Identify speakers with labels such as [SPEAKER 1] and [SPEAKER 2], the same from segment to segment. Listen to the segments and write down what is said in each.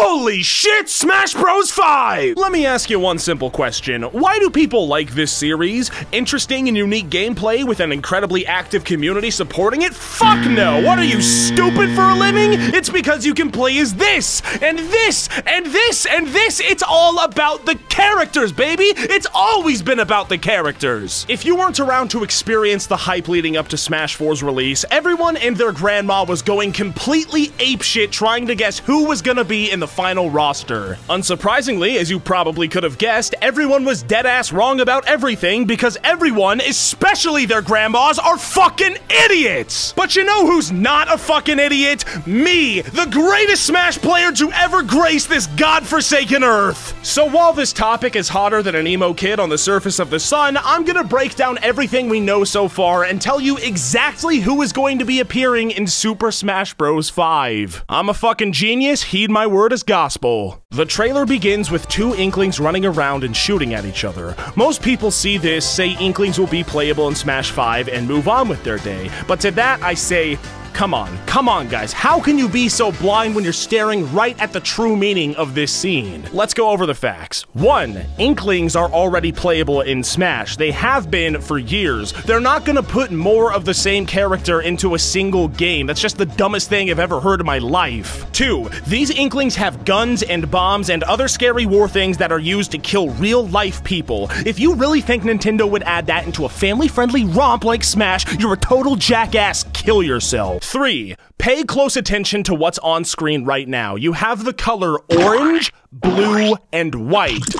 [SPEAKER 1] Holy shit, Smash Bros. 5! Let me ask you one simple question. Why do people like this series? Interesting and unique gameplay with an incredibly active community supporting it? Fuck no! What are you, stupid for a living? It's because you can play as this, and this, and this, and this! It's all about the characters, baby! It's always been about the characters! If you weren't around to experience the hype leading up to Smash 4's release, everyone and their grandma was going completely apeshit trying to guess who was gonna be in the final roster. Unsurprisingly, as you probably could have guessed, everyone was deadass wrong about everything because everyone, especially their grandmas, are fucking idiots! But you know who's not a fucking idiot? Me, the greatest Smash player to ever grace this godforsaken earth! So while this topic is hotter than an emo kid on the surface of the sun, I'm gonna break down everything we know so far and tell you exactly who is going to be appearing in Super Smash Bros. 5. I'm a fucking genius, heed my word gospel. The trailer begins with two Inklings running around and shooting at each other. Most people see this, say Inklings will be playable in Smash 5, and move on with their day. But to that, I say, Come on, come on, guys. How can you be so blind when you're staring right at the true meaning of this scene? Let's go over the facts. One, Inklings are already playable in Smash. They have been for years. They're not gonna put more of the same character into a single game. That's just the dumbest thing I've ever heard in my life. Two, these Inklings have guns and bombs and other scary war things that are used to kill real life people. If you really think Nintendo would add that into a family friendly romp like Smash, you're a total jackass. Kill yourself. Three, pay close attention to what's on screen right now. You have the color orange, blue, and white.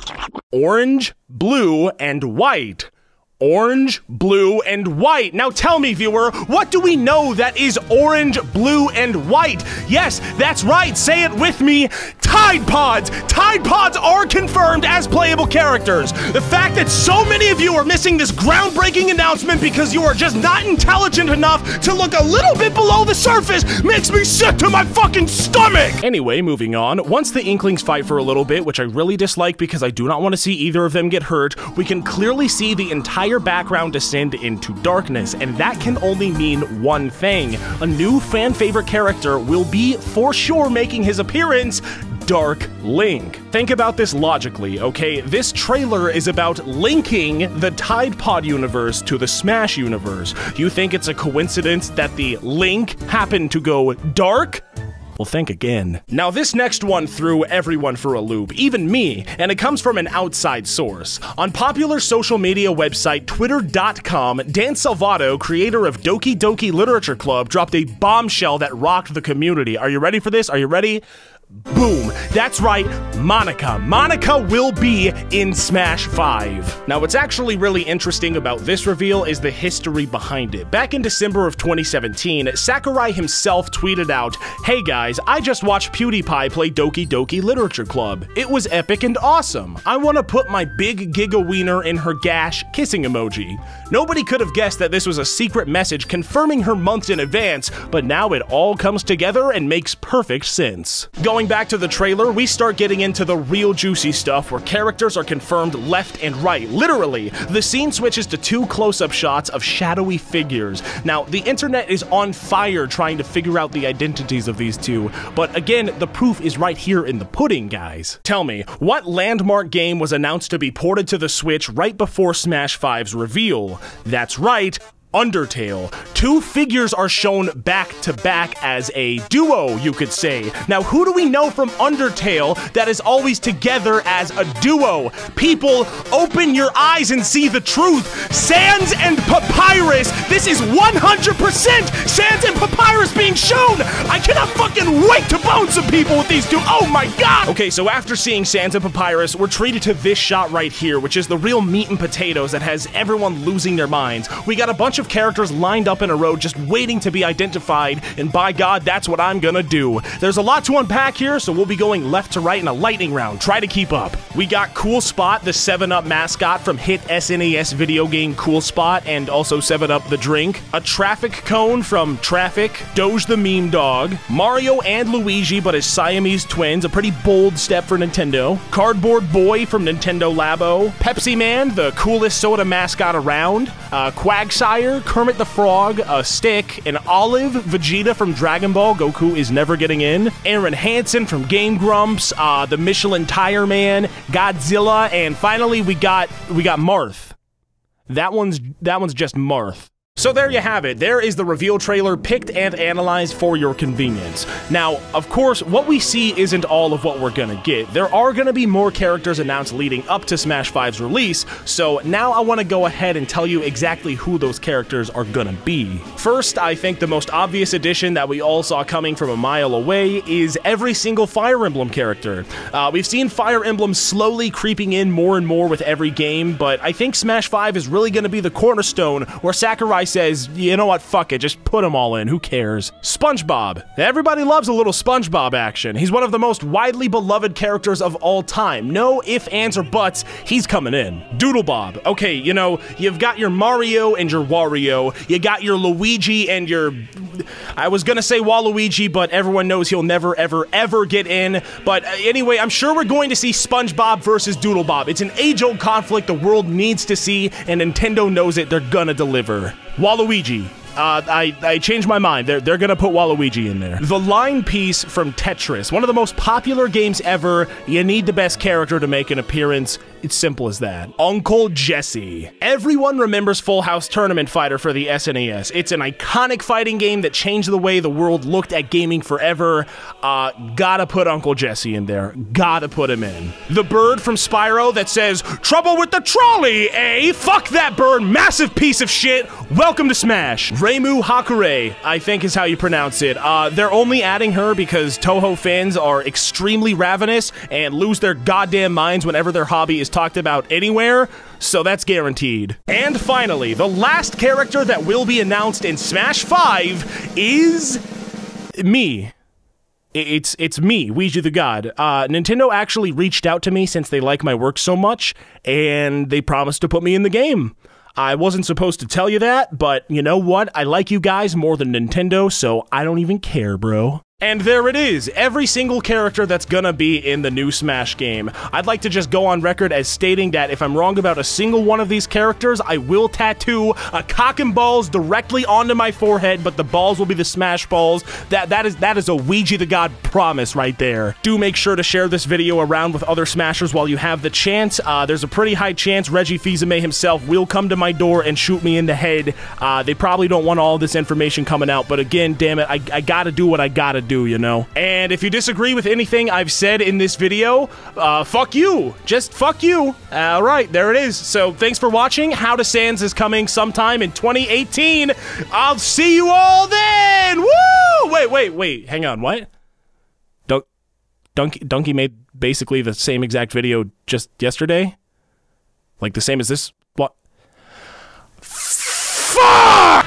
[SPEAKER 1] Orange, blue, and white. Orange, blue, and white. Now tell me, viewer, what do we know that is orange, blue, and white? Yes, that's right, say it with me. Tide Pods! Tide Pods are confirmed as playable characters. The fact that so many of you are missing this groundbreaking announcement because you are just not intelligent enough to look a little bit below the surface makes me sick to my fucking stomach! Anyway, moving on. Once the Inklings fight for a little bit, which I really dislike because I do not want to see either of them get hurt, we can clearly see the entire background descend into darkness, and that can only mean one thing. A new fan favorite character will be for sure making his appearance Dark Link. Think about this logically, okay? This trailer is about linking the Tide Pod universe to the Smash universe. You think it's a coincidence that the Link happened to go dark? Well, think again. Now, this next one threw everyone for a loop, even me, and it comes from an outside source. On popular social media website Twitter.com, Dan Salvato, creator of Doki Doki Literature Club, dropped a bombshell that rocked the community. Are you ready for this? Are you ready? Boom! That's right, Monika. Monika will be in Smash 5. Now, what's actually really interesting about this reveal is the history behind it. Back in December of 2017, Sakurai himself tweeted out, Hey guys, I just watched PewDiePie play Doki Doki Literature Club. It was epic and awesome. I want to put my big giga wiener in her gash kissing emoji. Nobody could have guessed that this was a secret message confirming her months in advance, but now it all comes together and makes perfect sense. Going back to the trailer, we start getting into the real juicy stuff where characters are confirmed left and right. Literally, the scene switches to two close up shots of shadowy figures. Now, the internet is on fire trying to figure out the identities of these two, but again, the proof is right here in the pudding, guys. Tell me, what landmark game was announced to be ported to the Switch right before Smash 5's reveal? That's right, Undertale. Two figures are shown back to back as a duo, you could say. Now, who do we know from Undertale that is always together as a duo? People, open your eyes and see the truth. Sans and Papyrus. This is 100% Sans and Papyrus being shown. I cannot fucking wait to bone some people with these two. Oh my god. Okay, so after seeing Sans and Papyrus, we're treated to this shot right here, which is the real meat and potatoes that has everyone losing their minds. We got a bunch of characters lined up in a row just waiting to be identified, and by God, that's what I'm gonna do. There's a lot to unpack here, so we'll be going left to right in a lightning round. Try to keep up. We got Cool Spot, the 7-Up mascot from hit SNES video game Cool Spot, and also 7-Up the drink. A traffic cone from Traffic, Doge the meme dog, Mario and Luigi, but as Siamese twins, a pretty bold step for Nintendo. Cardboard Boy from Nintendo Labo, Pepsi Man, the coolest soda mascot around, uh, Quagsire, Kermit the Frog, a stick, an olive, Vegeta from Dragon Ball, Goku is never getting in, Arin Hanson from Game Grumps, uh, the Michelin Tire Man, Godzilla, and finally we got we got Marth. That one's that one's just Marth. So there you have it. There is the reveal trailer picked and analyzed for your convenience. Now, of course, what we see isn't all of what we're gonna get. There are gonna be more characters announced leading up to Smash 5's release, so now I wanna go ahead and tell you exactly who those characters are gonna be. First, I think the most obvious addition that we all saw coming from a mile away is every single Fire Emblem character. Uh, we've seen Fire Emblem slowly creeping in more and more with every game, but I think Smash 5 is really gonna be the cornerstone where Sakurai says, you know what, fuck it, just put them all in, who cares? SpongeBob. Everybody loves a little SpongeBob action. He's one of the most widely beloved characters of all time. No ifs, ands, or buts, he's coming in. Doodlebob. Okay, you know, you've got your Mario and your Wario, you got your Luigi and your... I was gonna say Waluigi, but everyone knows he'll never, ever, ever get in. But uh, anyway, I'm sure we're going to see SpongeBob versus Doodlebob. It's an age-old conflict the world needs to see, and Nintendo knows it. They're gonna deliver. Waluigi. Uh, I, I changed my mind. They're, they're gonna put Waluigi in there. The line piece from Tetris, one of the most popular games ever. You need the best character to make an appearance. It's simple as that. Uncle Jesse. Everyone remembers Full House Tournament Fighter for the SNES. It's an iconic fighting game that changed the way the world looked at gaming forever. Uh, gotta put Uncle Jesse in there. Gotta put him in. The bird from Spyro that says, Trouble with the trolley, eh? Fuck that bird, massive piece of shit. Welcome to Smash. Reimu Hakurei, I think is how you pronounce it. Uh, they're only adding her because Touhou fans are extremely ravenous and lose their goddamn minds whenever their hobby is talked about anywhere, so that's guaranteed. And finally, the last character that will be announced in Smash 5 is me. It's it's me, Weegee the God. Uh, Nintendo actually reached out to me since they like my work so much, and they promised to put me in the game. I wasn't supposed to tell you that, but you know what? I like you guys more than Nintendo, so I don't even care, bro. And there it is, every single character that's gonna be in the new Smash game. I'd like to just go on record as stating that if I'm wrong about a single one of these characters, I will tattoo a cock and balls directly onto my forehead, but the balls will be the Smash balls. That that is that is a Weegee the God promise right there. Do make sure to share this video around with other Smashers while you have the chance. Uh, there's a pretty high chance Reggie Fils-Aimé himself will come to my door and shoot me in the head. Uh, they probably don't want all this information coming out, but again, damn it, I, I gotta do what I gotta do, you know? And if you disagree with anything I've said in this video, uh, fuck you. Just fuck you. All right, there it is. So thanks for watching. How to Sands is coming sometime in 2018. I'll see you all then. Woo! Wait, wait, wait. Hang on. What? Dunk, Dunkey, Dunkey made basically the same exact video just yesterday? Like the same as this? What? Fuck!